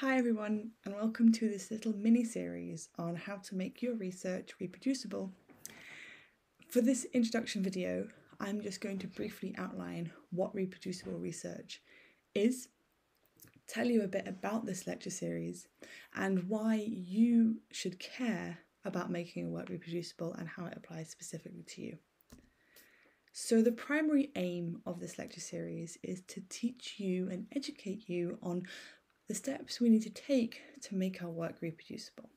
Hi everyone, and welcome to this little mini series on how to make your research reproducible. For this introduction video, I'm just going to briefly outline what reproducible research is, tell you a bit about this lecture series, and why you should care about making your work reproducible and how it applies specifically to you. So, the primary aim of this lecture series is to teach you and educate you on the steps we need to take to make our work reproducible.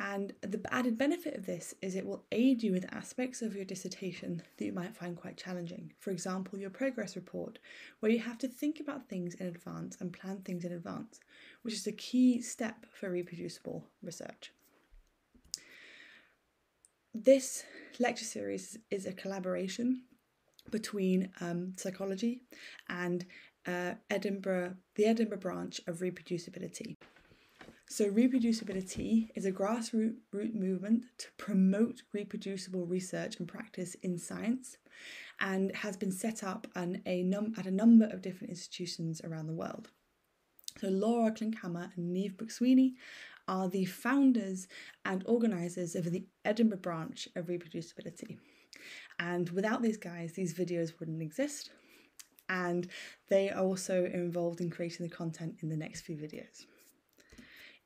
And the added benefit of this is it will aid you with aspects of your dissertation that you might find quite challenging. For example, your progress report, where you have to think about things in advance and plan things in advance, which is a key step for reproducible research. This lecture series is a collaboration between um, psychology and uh, Edinburgh, the Edinburgh branch of ReproducibiliTea. So, ReproducibiliTea is a grassroots movement to promote reproducible research and practice in science and has been set up an, a num- at a number of different institutions around the world. So, Laura Klinkhamer and Niamh MacSweeney are the founders and organisers of the Edinburgh branch of ReproducibiliTea. And without these guys, these videos wouldn't exist. And they are also involved in creating the content in the next few videos.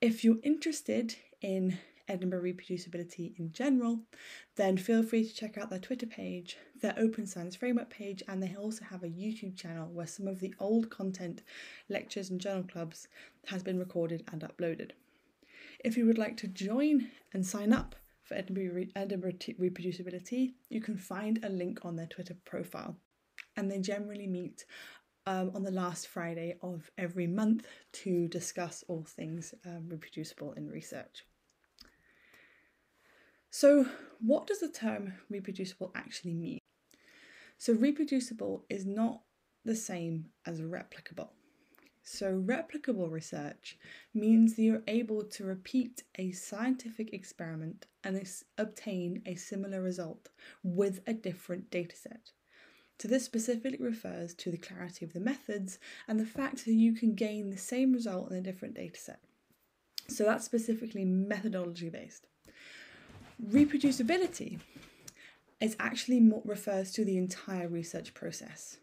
If you're interested in Edinburgh ReproducibiliTea in general, then feel free to check out their Twitter page, their Open Science Framework page, and they also have a YouTube channel where some of the old content, lectures, and journal clubs has been recorded and uploaded. If you would like to join and sign up for Edinburgh, Edinburgh ReproducibiliTea, you can find a link on their Twitter profile. And they generally meet um, on the last Friday of every month to discuss all things um, reproducible in research. So, what does the term reproducible actually mean? So, reproducible is not the same as replicable. So, replicable research means that you're able to repeat a scientific experiment and obtain a similar result with a different dataset. So, this specifically refers to the clarity of the methods and the fact that you can gain the same result in a different dataset. So, that's specifically methodology based. Reproducibility is actually more, refers to the entire research process.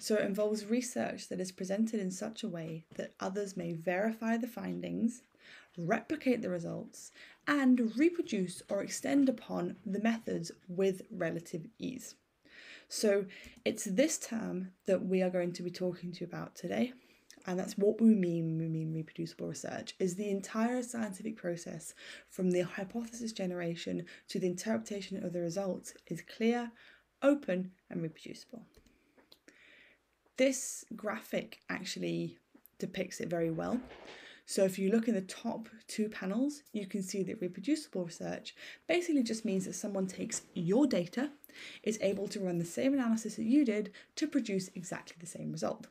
So it involves research that is presented in such a way that others may verify the findings, replicate the results, and reproduce or extend upon the methods with relative ease. So it's this term that we are going to be talking to you about today. And that's what we mean when we mean reproducible research is the entire scientific process from the hypothesis generation to the interpretation of the results is clear, open, and reproducible. This graphic actually depicts it very well. So if you look in the top two panels, you can see that reproducible research basically just means that someone takes your data, is able to run the same analysis that you did to produce exactly the same result.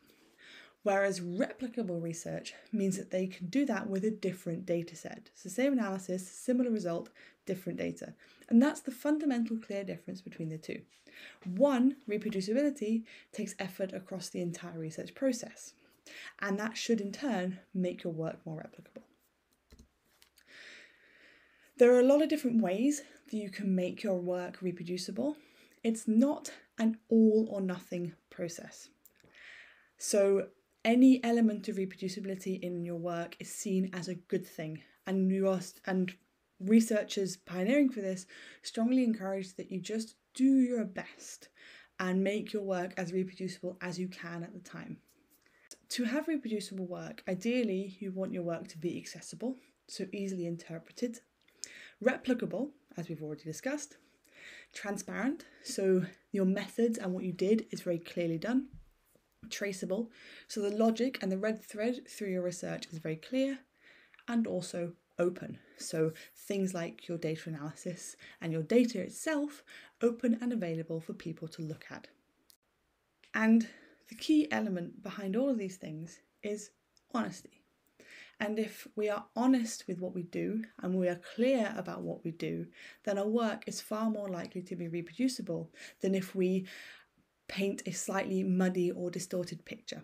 Whereas replicable research means that they can do that with a different data set. So same analysis, similar result, different data. And that's the fundamental clear difference between the two. One, reproducibility, takes effort across the entire research process. And that should in turn make your work more replicable. There are a lot of different ways that you can make your work reproducible. It's not an all or nothing process. So any element of reproducibility in your work is seen as a good thing and you are and researchers pioneering for this strongly encourage that you just do your best and make your work as reproducible as you can at the time. To have reproducible work, ideally you want your work to be accessible, so easily interpreted, replicable, as we've already discussed, transparent, so your methods and what you did is very clearly done, traceable, so the logic and the red thread through your research is very clear, and also open. So things like your data analysis and your data itself open and available for people to look at. And the key element behind all of these things is honesty. And if we are honest with what we do and we are clear about what we do, then our work is far more likely to be reproducible than if we paint a slightly muddy or distorted picture.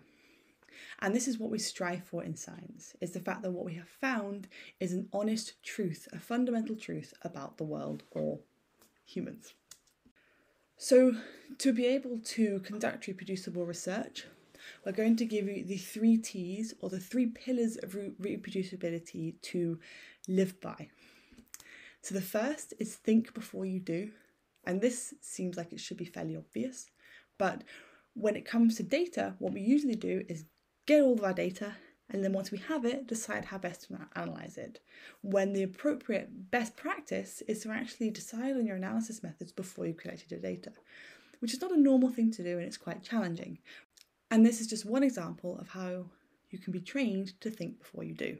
And this is what we strive for in science, is the fact that what we have found is an honest truth, a fundamental truth about the world or humans. So to be able to conduct reproducible research, we're going to give you the three T's or the three pillars of re- reproducibility to live by. So the first is think before you do. And this seems like it should be fairly obvious, but when it comes to data, what we usually do is get all of our data and then once we have it, decide how best to analyze it. When the appropriate best practice is to actually decide on your analysis methods before you've collected your data, which is not a normal thing to do and it's quite challenging. And this is just one example of how you can be trained to think before you do.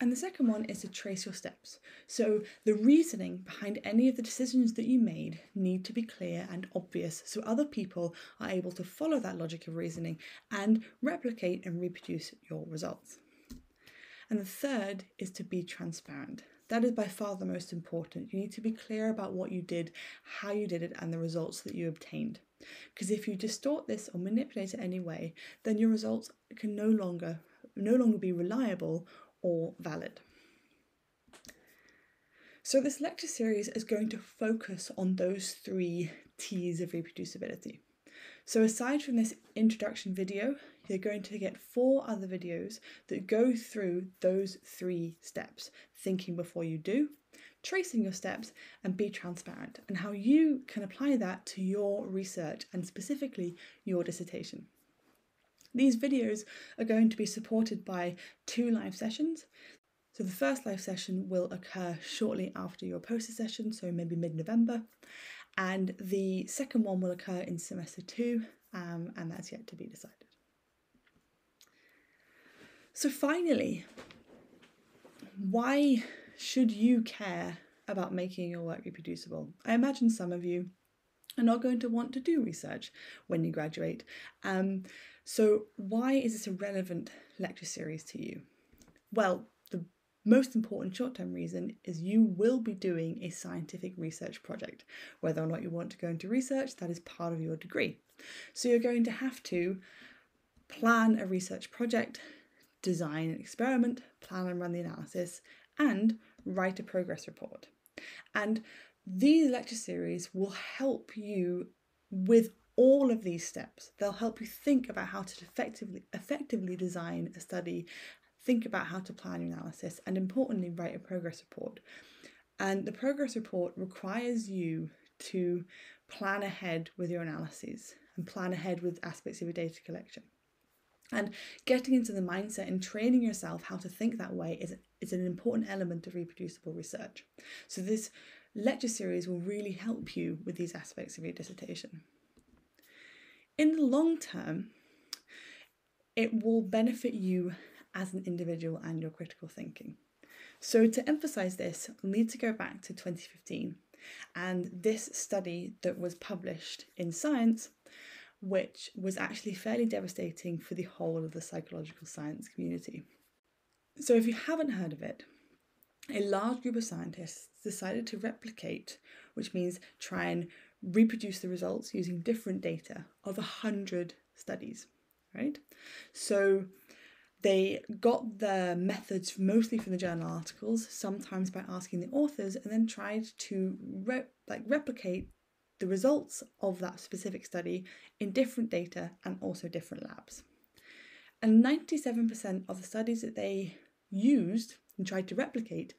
And the second one is to trace your steps. So the reasoning behind any of the decisions that you made need to be clear and obvious so other people are able to follow that logic of reasoning and replicate and reproduce your results. And the third is to be transparent. That is by far the most important. You need to be clear about what you did, how you did it, and the results that you obtained. Because if you distort this or manipulate it anyway, then your results can no longer no longer be reliable or valid. So this lecture series is going to focus on those three T's of reproducibility. So aside from this introduction video, you're going to get four other videos that go through those three steps, thinking before you do, tracing your steps, and be transparent, and how you can apply that to your research and specifically your dissertation. These videos are going to be supported by two live sessions. So the first live session will occur shortly after your poster session, so maybe mid-November, and the second one will occur in semester two, um, and that's yet to be decided. So finally, why should you care about making your work reproducible? I imagine some of you are not going to want to do research when you graduate. Um, so, why is this a relevant lecture series to you? Well, the most important short term reason is you will be doing a scientific research project. Whether or not you want to go into research, that is part of your degree. So, you're going to have to plan a research project, design an experiment, plan and run the analysis, and write a progress report. And these lecture series will help you with all of these steps. They'll help you think about how to effectively effectively design a study, think about how to plan your analysis, and importantly, write a progress report. And the progress report requires you to plan ahead with your analyses and plan ahead with aspects of your data collection. And getting into the mindset and training yourself how to think that way is, is an important element of reproducible research. So, this lecture series will really help you with these aspects of your dissertation in the long term, it will benefit you as an individual and your critical thinking. So, to emphasize this, we'll need to go back to 2015 and this study that was published in Science, which was actually fairly devastating for the whole of the psychological science community. So, if you haven't heard of it, a large group of scientists decided to replicate, which means try and reproduce the results using different data of 100 studies, right? So they got the methods mostly from the journal articles, sometimes by asking the authors, and then tried to re- like replicate the results of that specific study in different data and also different labs. And 97% of the studies that they used and tried to replicate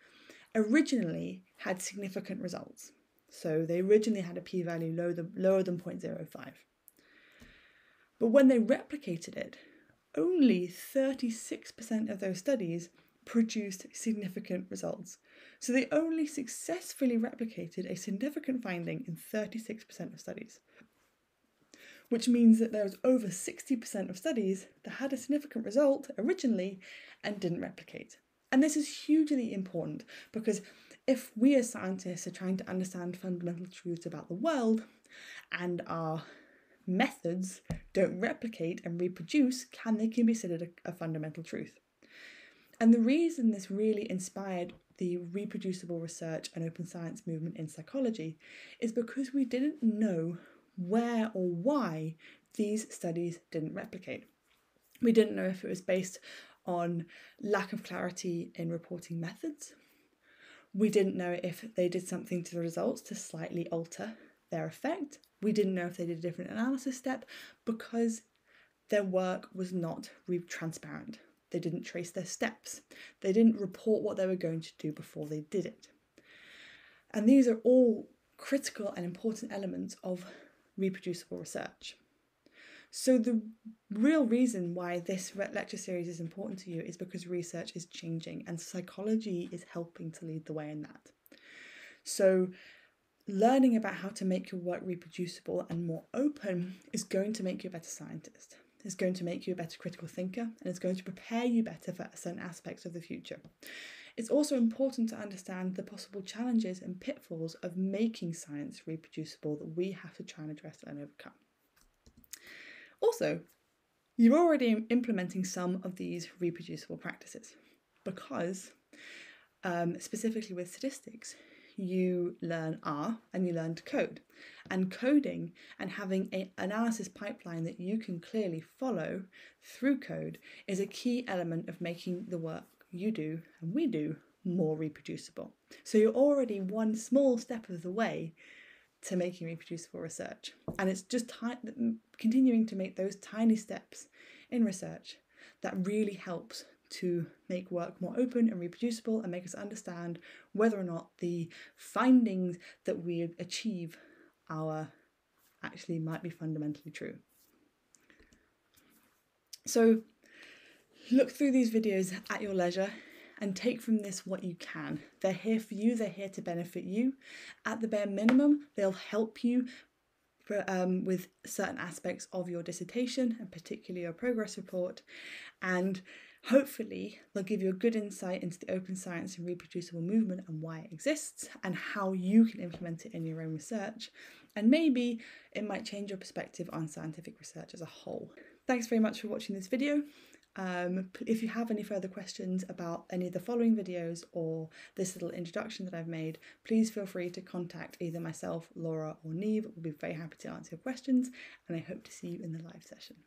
originally had significant results. So they originally had a p-value lower than, lower than 0.05. But when they replicated it, only 36% of those studies produced significant results. So they only successfully replicated a significant finding in 36% of studies. Which means that there was over 60% of studies that had a significant result originally and didn't replicate. And this is hugely important because if we as scientists are trying to understand fundamental truths about the world and our methods don't replicate and reproduce, can they can be considered a, a fundamental truth? And the reason this really inspired the reproducible research and open science movement in psychology is because we didn't know where or why these studies didn't replicate. We didn't know if it was based on lack of clarity in reporting methods. We didn't know if they did something to the results to slightly alter their effect. We didn't know if they did a different analysis step because their work was not transparent. They didn't trace their steps. They didn't report what they were going to do before they did it. And these are all critical and important elements of reproducible research. So, the real reason why this lecture series is important to you is because research is changing and psychology is helping to lead the way in that. So, learning about how to make your work reproducible and more open is going to make you a better scientist. It's going to make you a better critical thinker and it's going to prepare you better for certain aspects of the future. It's also important to understand the possible challenges and pitfalls of making science reproducible that we have to try and address and overcome. Also, you're already implementing some of these reproducible practices because, um, specifically with statistics, you learn R and you learn to code. And coding and having an analysis pipeline that you can clearly follow through code is a key element of making the work you do and we do more reproducible. So you're already one small step of the way to making reproducible research. And it's just t- continuing to make those tiny steps in research that really helps to make work more open and reproducible and make us understand whether or not the findings that we achieve are actually might be fundamentally true. So look through these videos at your leisure and take from this what you can. They're here for you, they're here to benefit you. At the bare minimum, they'll help you for, um, with certain aspects of your dissertation and particularly your progress report. And Hopefully, they'll give you a good insight into the open science and reproducible movement and why it exists and how you can implement it in your own research. And maybe it might change your perspective on scientific research as a whole. Thanks very much for watching this video. Um, if you have any further questions about any of the following videos or this little introduction that I've made, please feel free to contact either myself, Laura, or Niamh. We'll be very happy to answer your questions, and I hope to see you in the live session.